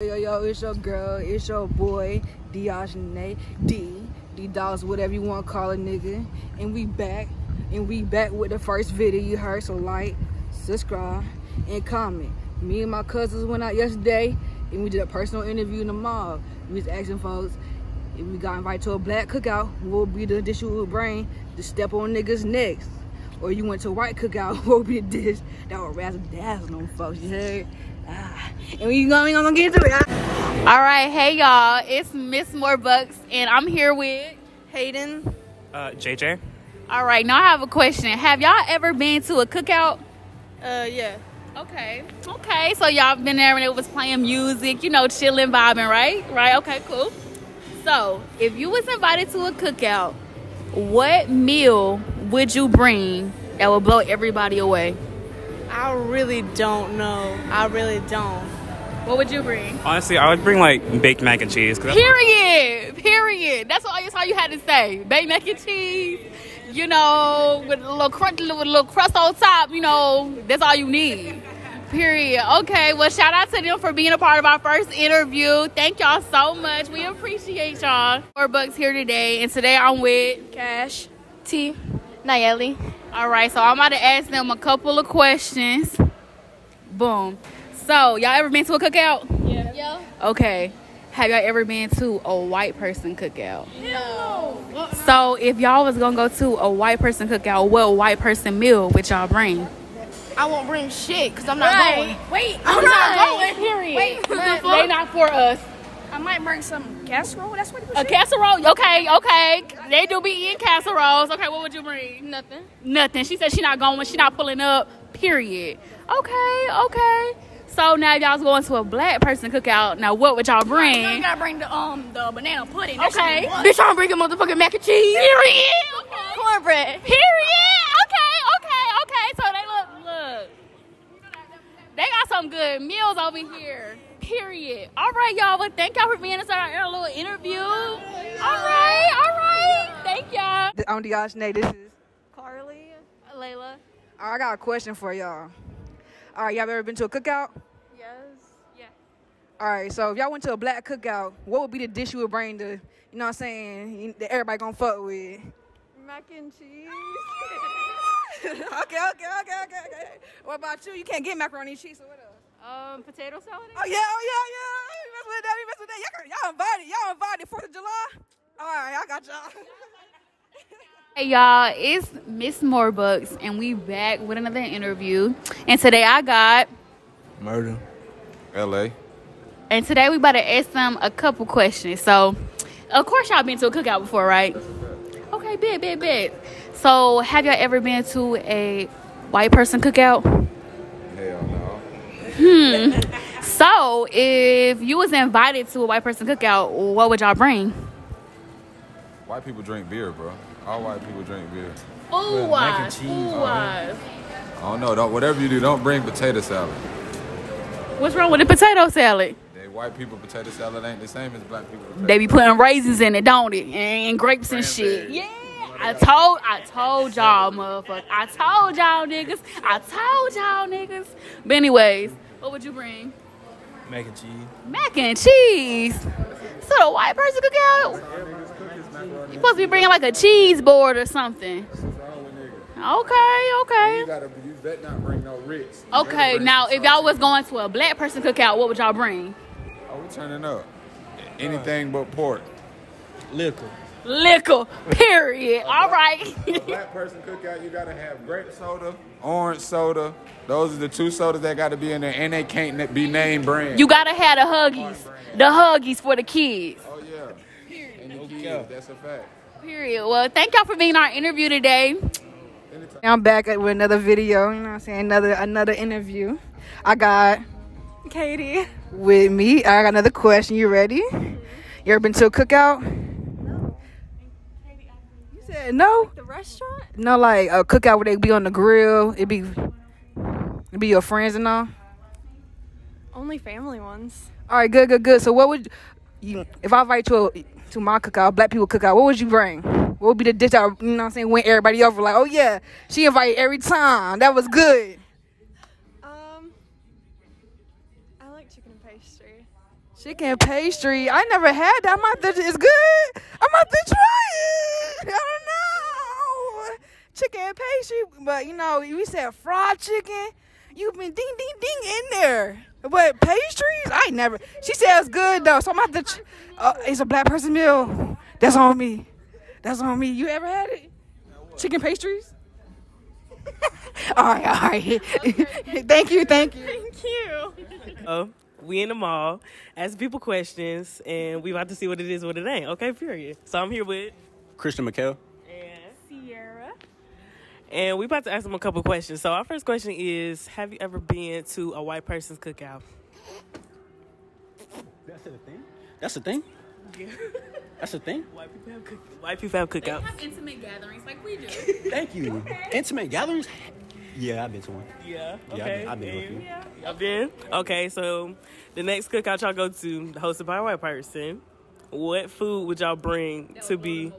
Yo, yo, it's your girl, it's your boy, Diogene, D, D Dogs, whatever you want to call a nigga. And we back, and we back with the first video you heard, so like, subscribe, and comment. Me and my cousins went out yesterday, and we did a personal interview in the mall. We was asking folks, if we got invited to a black cookout, what would be the dish you would bring to step on niggas' necks? Or you went to a white cookout, what would be the dish that would razzle dazzle on folks, you heard? Ah, and we gonna, we gonna get into it. All right, hey y'all, it's Miss Morebucks, and I'm here with Hayden. Uh, JJ. All right, now I have a question. Have y'all ever been to a cookout? Uh, yeah. Okay, okay. So y'all been there when it was playing music, you know, chilling, vibing, right? Right. Okay, cool. So if you was invited to a cookout, what meal would you bring that would blow everybody away? I really don't know. I really don't. What would you bring? Honestly, I would bring like baked mac and cheese. Period. Period. That's all. That's all you had to say. Baked mac and cheese. You know, with a little crunch, with a little crust on top. You know, that's all you need. Period. Okay. Well, shout out to them for being a part of our first interview. Thank y'all so much. We appreciate y'all. Four bucks here today, and today I'm with Cash. T. Nayeli. All right, so I'm about to ask them a couple of questions. Boom. So, y'all ever been to a cookout? Yeah. Yeah. Okay. Have y'all ever been to a white person cookout? No. So, if y'all was gonna go to a white person cookout, what white person meal would y'all bring? I won't bring shit because I'm not Right. going. Wait, I'm not going. Period. Wait, they not for us. I might bring some casserole. That's what it was. A casserole. Okay, okay. They do be eating casseroles. Okay, what would you bring? Nothing. Nothing. She said she not going. She not pulling up. Period. Okay, okay. So now y'all's going to a black person cookout. Now what would y'all bring? You bring? gotta bring the um the banana pudding. That Okay. shit was- Bitch, I'm bringing motherfucking mac and cheese. Period. Okay. Cornbread. Period. Okay, okay, okay. So they look, look. They got some good meals over here. Period. All right, y'all. Well, thank y'all for being in our our little interview. All right, all right. Thank y'all. I'm oh, Diogene, this is. Carly. Layla. All right, I got a question for y'all. All right, y'all ever been to a cookout? Yes. Yeah. All right, so if y'all went to a black cookout, what would be the dish you would bring to, you know what I'm saying, that everybody gonna fuck with? Mac and cheese. okay, okay, okay, okay, okay. What about you? You can't get macaroni and cheese, so what else? Um, potato salad. Oh, yeah, oh, yeah, yeah. You mess with that, you mess with that. Y'all, y'all invited, y'all invited 4th of July? All right, I got y'all. Hey y'all, it's Miss Morebucks, and we back with another interview. And today I got, Murder. LA. and today we about to ask them a couple questions. So, of course y'all been to a cookout before, right? Okay, bit, bit, bit. So, have y'all ever been to a white person cookout? Hell no. So, if you was invited to a white person cookout, what would y'all bring? White people drink beer, bro. All white people drink beer. Ooh, mac and uh, cheese, Ooh, all I don't know. Uh. Oh, don't whatever you do, don't bring potato salad. What's wrong with the potato salad? They white people potato salad ain't the same as black people. They be putting raisins in it, don't it? And, and grapes and shit. Yeah. I told I told y'all motherfucker. I told y'all niggas. I told y'all niggas. But anyways, what would you bring? Mac and cheese. Mac and cheese. So the white person cook out. You supposed to be bringing like a cheese board or something. Okay, okay. You gotta, you bet not bring no Ritz. Okay, now if y'all was going to a black person cookout, what would y'all bring? oh, we turning up. Anything but pork. Liquor. Liquor. Period. All right. Black person cookout, you gotta have grape soda, orange soda. Those are the two sodas that gotta be in there, and they can't be name brand. You gotta have the huggies. The huggies for the kids. Oh yeah. And the kids, cap. that's a fact. Period. Well, thank y'all for being our interview today. I'm back with another video, you know what I'm saying? Another another interview. I got Katie. with me. I got another question. You ready? You ever been to a cookout? Said no? The restaurant? No, like a cookout where they be on the grill. It'd be it be your friends and all. Only family ones. All right, good, good, good. So what would you if I invite you to, a, to my cookout, black people cookout, what would you bring? What would be the dish I, you know what I'm saying, win everybody over? Like, oh yeah, she invited every time. That was good. Um, I like chicken and pastry. Chicken pastry. I never had that. I'm about to, it's good. I'm about to try it. I don't know. Chicken pastry, but you know, we said fried chicken. You've been ding ding ding in there. But pastries, I never. She said it's good though, so I'm about to. Ch- uh, it's a black person meal. That's on me. That's on me. You ever had it? Chicken pastries? all right, all right. thank you, thank you. Thank you. Oh, we in the mall, asking people questions, and we about to see what it is, what it ain't. Okay, period. So I'm here with Christian McHale. And Sierra, and we about to ask them a couple questions. So our first question is: Have you ever been to a white person's cookout? That's a thing. That's a thing. That's a thing. White people have cook- white people have cookouts. have intimate gatherings like we do. Thank you. Intimate gatherings. Yeah, I've been to one. Yeah. Yeah, I've been- I've been with you. Yeah. Y'all been? Okay. So the next cookout y'all go to, hosted by a white person. What food would y'all bring to be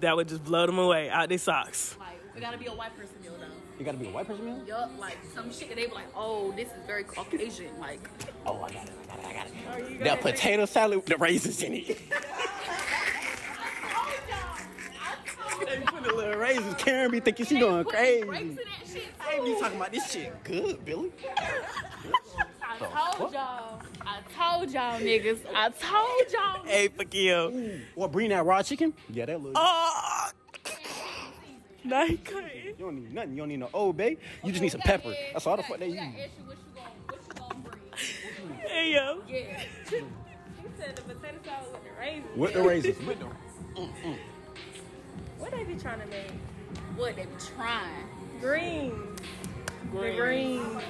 that would just blow them away out their socks? Like, it gotta be a white person meal though. You gotta be a white person meal. Yup, like some shit that they be like, oh, this is very Caucasian. Like, Oh, I got it. I got it. I got it. Oh, that potato salad with the raisins in it. They put a little raisins. Karen be thinking she going crazy. in that shit. I ain't be talking about this shit good, Billy. I told y'all. I told y'all niggas. I told y'all. Hey, Fakio. Or bring that raw chicken. Yeah, that look. Oh. Nah, he couldn't. You don't need nothing. You don't need no old bay. You just need some pepper. That's all the fuck they use. Hey, yo. Yeah. He said the potato salad with the raisins. With the raisins. With them. What they be trying to make? What they be trying? Greens. The greens.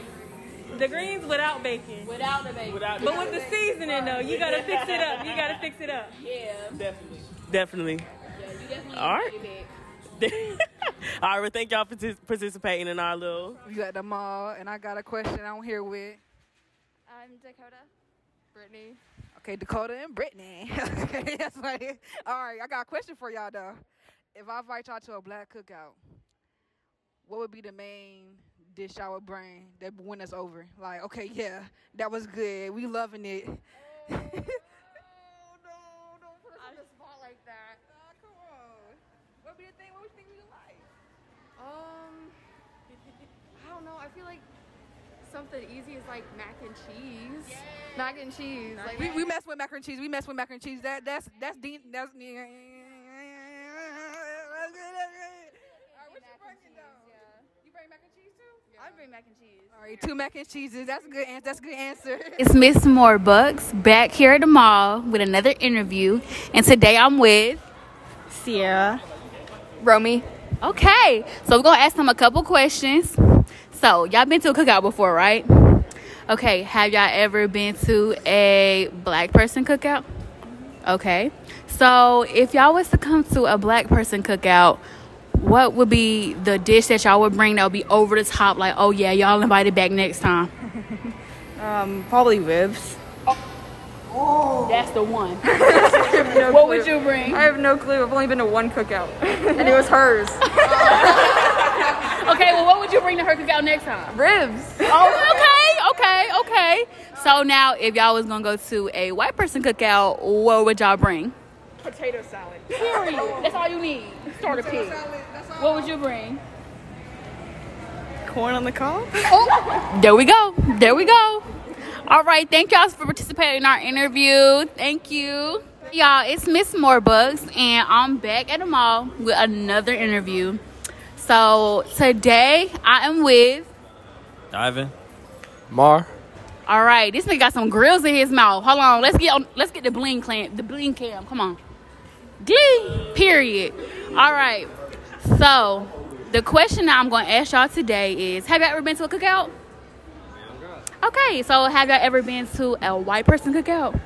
The greens without bacon. Without the baby. Without the but with the seasoning though, you gotta fix it up. You gotta fix it up. Yeah. Definitely. Definitely. Yeah, you definitely All right. needed that. All right, well, thank y'all for participating in our little. You at the mall, and I got a question I'm here with. I'm Dakota. Brittany. Okay, Dakota and Brittany. okay, that's what it is. All right, I got a question for y'all though. If I invite y'all to a black cookout, what would be the main dish y'all would bring that win us over? Like, okay, yeah, that was good. We loving it. Um, oh no, don't put us on the spot like that. Nah, come on. What would be the thing? What would you think we would like? Um, I don't know. I feel like something easy is like mac and cheese. Mac and cheese. Like We, we mess with macaroni and cheese. We mess with macaroni and cheese. That that's that's Dean. That's. You bring mac and cheese too? I bring mac and cheese. All right, two mac and cheeses. That's a good answer. That's a good answer. It's Miss More Bucks back here at the mall with another interview, and today I'm with. Sierra. Romy. Okay, so we're gonna ask them a couple questions. So y'all been to a cookout before, right? Okay, have y'all ever been to a black person cookout? Okay, so if y'all was to come to a black person cookout, what would be the dish that y'all would bring that would be over the top? Like, oh yeah, y'all invited back next time. Um, probably ribs. Oh. That's the one. what would you bring? I have no clue. I've only been to one cookout, and it was hers. Okay, well, what would you bring to her cookout next time? Ribs. Oh, okay, okay, okay. So now, if y'all was gonna go to a white person cookout, what would y'all bring? Potato salad. Period. That's all you need. Starter pig. What would you bring? Corn on the cob. Oh, there we go. There we go. All right, thank y'all for participating in our interview. Thank you. Y'all, it's Miss Morebucks, and I'm back at the mall with another interview. So today I am with Ivan. Mar. All right, this nigga got some grills in his mouth. Hold on, let's get on. Let's get the bling clam, the bling cam. Come on, D. Period. All right. So the question that I'm going to ask y'all today is: Have y'all ever been to a cookout? Okay, so have y'all ever been to a white person cookout?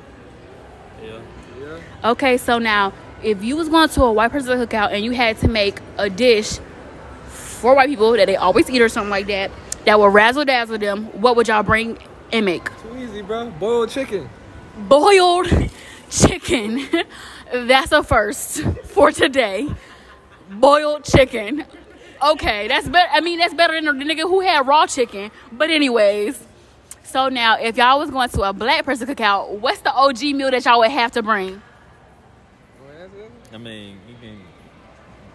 Yeah. Okay, so now if you was going to a white person cookout and you had to make a dish for white people that they always eat or something like that, that will razzle dazzle them, what would y'all bring and make? Too easy, bro. Boiled chicken. boiled chicken. That's a first for today. Boiled chicken. Okay, that's better. I mean, that's better than the nigga who had raw chicken. But anyways, So now, if y'all was going to a black person cookout, what's the OG meal that y'all would have to bring? I mean, you can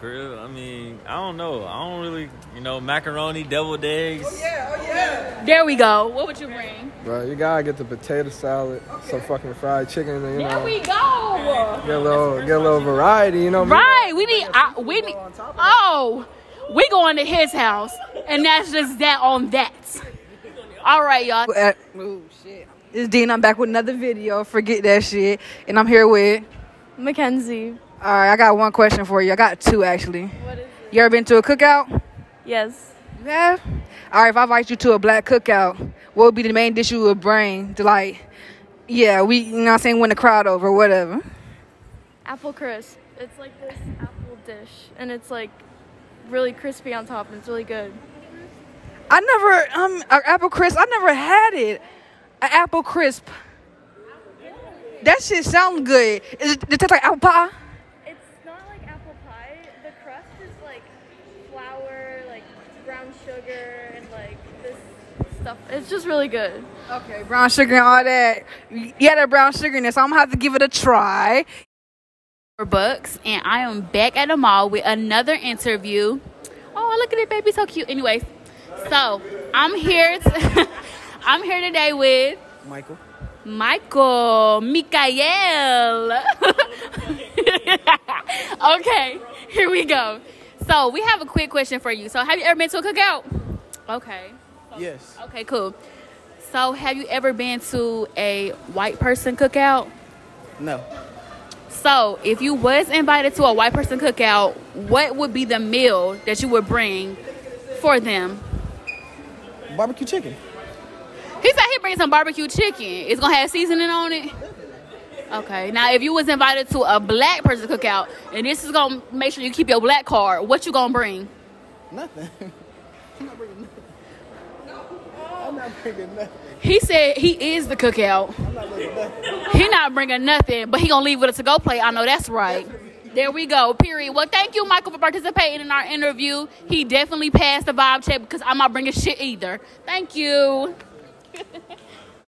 grill. I mean, I don't know. I don't really, you know, macaroni, deviled eggs. Oh yeah, oh yeah. There we go. What would you bring? Bro, you gotta get the potato salad, some fucking fried chicken, you There know. we go. Get a little, get a little variety, you know. Right. We need. I, we need. Oh, we going to his house, and that's just that on that. All right, y'all. Oh shit. It's Dean. I'm back with another video. Forget that shit. And I'm here with. Mackenzie. All right, I got one question for you. I got two actually. What is? You ever been to a cookout? Yes. You have. All right, if I invite you to a black cookout, what would be the main dish you would bring to like? Yeah, we. You know, what I'm saying win the crowd over, whatever. Apple crisp. It's like this apple dish, and it's like really crispy on top, and it's really good. I never um a apple crisp. I never had it. An apple crisp. That shit sounds good. Is it, it taste like apple pie? It's not like apple pie. The crust is like flour, like brown sugar, and like this stuff. It's just really good. Okay, brown sugar and all that. Yeah, that brown sugar in there, so I'm gonna have to give it a try. For bucks, and I am back at the mall with another interview. Oh, look at it, baby, so cute. Anyways, so I'm here. To, I'm here today with Michael. Michael Mikael. okay, here we go. So we have a quick question for you. So have you ever been to a cookout? Okay. Yes. Okay, cool. So have you ever been to a white person cookout? No. So, if you was invited to a white person cookout, what would be the meal that you would bring for them? Barbecue chicken. He said he bring some barbecue chicken. It's gonna have seasoning on it. Okay. Now, if you was invited to a black person cookout, and this is gonna make sure you keep your black card, what you gonna bring? Nothing. I'm not bringing nothing. I'm not bringing nothing. He said he is the cookout. I'm not bringing nothing. He not bringing nothing, but he gonna leave with a to-go plate. I know that's right. There we go. Period. Well, thank you, Michael, for participating in our interview. He definitely passed the vibe check because I'm not bringing shit either. Thank you.